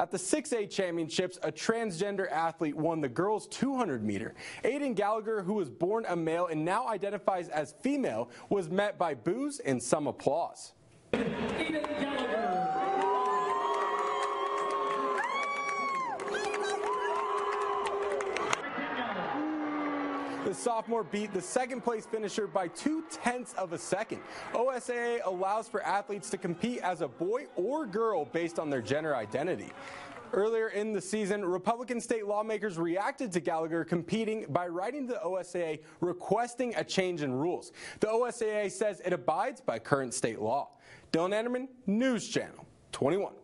At the 6A championships, a transgender athlete won the girls 200 meter. Aayden Gallagher, who was born a male and now identifies as female, was met by boos and some applause. The sophomore beat the second place finisher by two tenths of a second. OSAA allows for athletes to compete as a boy or girl based on their gender identity. Earlier in the season, Republican state lawmakers reacted to Gallagher competing by writing to the OSAA requesting a change in rules. The OSAA says it abides by current state law. Dylan Anderman, News Channel 21.